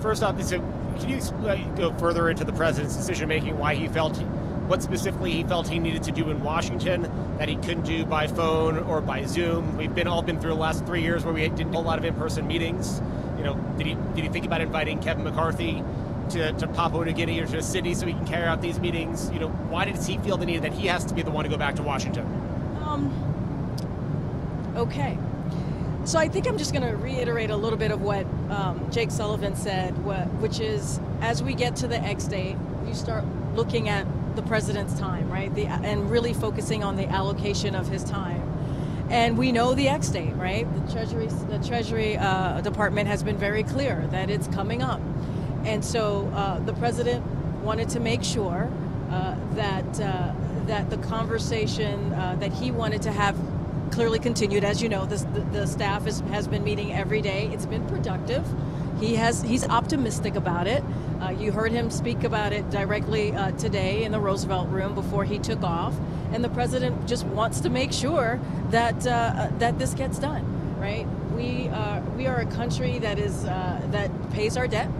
first off, so can you go further into the president's decision making? Why he felt, what specifically he felt he needed to do in Washington that he couldn't do by phone or by Zoom? We've been all been through the last three years where we didn't do a lot of in-person meetings. You know, did he did he think about inviting Kevin McCarthy to, to Papua New Guinea or to Sydney so he can carry out these meetings? You know, why does he feel the need that he has to be the one to go back to Washington? Um, okay. So I think I'm just going to reiterate a little bit of what um, Jake Sullivan said, what, which is as we get to the X date, you start looking at the president's time, right? The, and really focusing on the allocation of his time. And we know the X date, right? The Treasury, the Treasury uh, Department has been very clear that it's coming up. And so uh, the president wanted to make sure uh, that uh, that the conversation uh, that he wanted to have clearly continued. As you know, the, the staff is, has been meeting every day. It's been productive. He has he's optimistic about it. Uh, you heard him speak about it directly uh, today in the Roosevelt Room before he took off, and the president just wants to make sure that uh, that this gets done. Right? We we are a country that is uh, that pays our debt.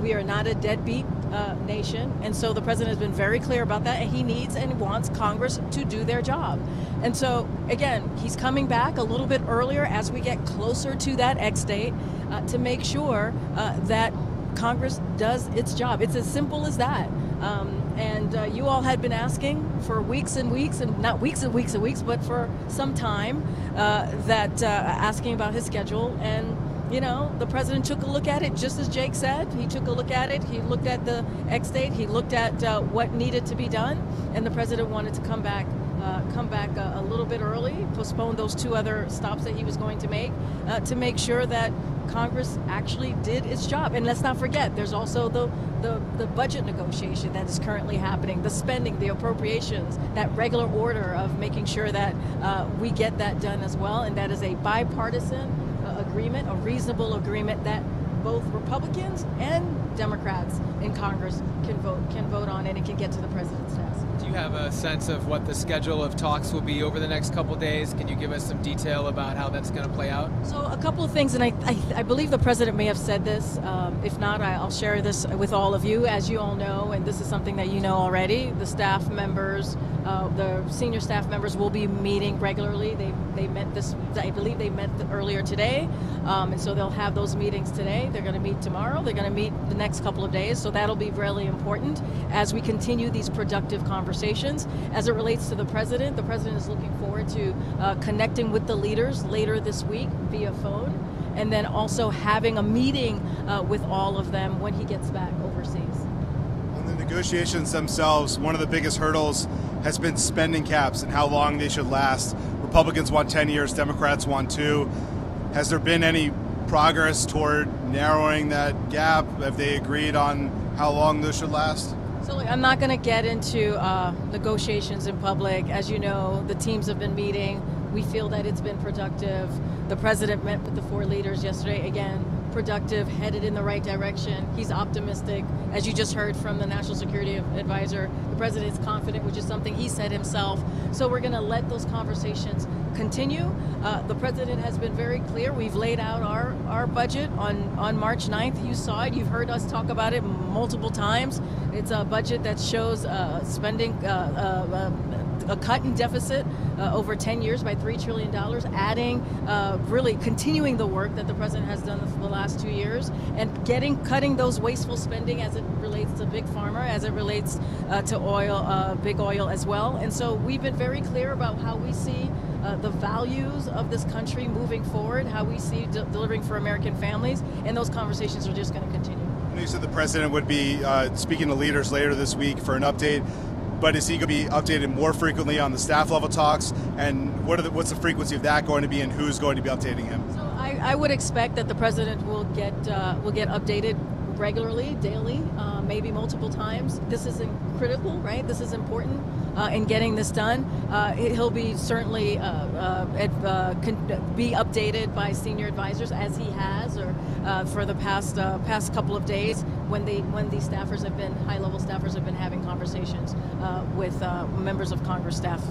We are not a deadbeat uh, nation. And so the president has been very clear about that, and he needs and wants Congress to do their job. And so, again, he's coming back a little bit earlier as we get closer to that X date uh, to make sure uh, that Congress does its job. It's as simple as that. Um, and uh, you all had been asking for weeks and weeks, and not weeks and weeks and weeks, but for some time, uh, that uh, asking about his schedule. And you know, the president took a look at it, just as Jake said. He took a look at it. He looked at the X date. He looked at uh, what needed to be done, and the president wanted to come back, uh, come back a, a, little bit early, postpone those two other stops that he was going to make, uh, to make sure that Congress actually did its job. And let's not forget, there's also the, the, the budget negotiation that is currently happening, the spending, the appropriations, that regular order of making sure that uh, we get that done as well. And that is a bipartisan agreement, a reasonable agreement that both Republicans and Democrats in Congress can vote can vote on it and can get to the president's desk. Do you have a sense of what the schedule of talks will be over the next couple days? Can you give us some detail about how that's going to play out? So a couple of things, and I, I, I believe the president may have said this. Um, if not, I, will share this with all of you. As you all know, and this is something that you know already, the staff members, uh, the senior staff members will be meeting regularly. They, they met this, I believe they met earlier today, um, and so they'll have those meetings today. They're going to meet tomorrow. They're going to meet the next couple of days. So that'll be really important as we continue these productive conversations. As it relates to the president, the president is looking forward to uh, connecting with the leaders later this week via phone, and then also having a meeting uh, with all of them when he gets back overseas. On the negotiations themselves, one of the biggest hurdles has been spending caps and how long they should last. Republicans want 10 years, Democrats want two. Has there been any progress toward narrowing that gap? Have they agreed on how long this should last? So I'm not going to get into uh, negotiations in public. As you know, the teams have been meeting. We feel that it's been productive. The president met with the four leaders yesterday. Again, productive, headed in the right direction. He's optimistic. As you just heard from the National Security Advisor, the president is confident, which is something he said himself. So we're going to let those conversations continue. Uh, the president has been very clear. We've laid out our, our budget on, on March 9th. You saw it. You've heard us talk about it multiple times. It's a budget that shows uh, spending uh, uh, a cut in deficit uh, over 10 years by $3 trillion, adding, uh, really continuing the work that the president has done the last two years, and getting, cutting those wasteful spending as it relates to big pharma, as it relates uh, to oil, uh, big oil as well. And so we've been very clear about how we see uh, the values of this country moving forward, how we see de- delivering for American families, and those conversations are just going to continue. You said the president would be uh, speaking to leaders later this week for an update but is he going to be updated more frequently on the staff level talks? And what the, what's the frequency of that going to be, and who's going to be updating him? So I, I would expect that the president will get uh, will get updated regularly, daily, uh, maybe multiple times. This is critical, right? This is important uh, in getting this done. Uh, he'll be certainly uh, uh, be updated by senior advisors as he has, or for the past past couple of days when they when these staffers have been high level staffers have been having conversations with members of Congress staff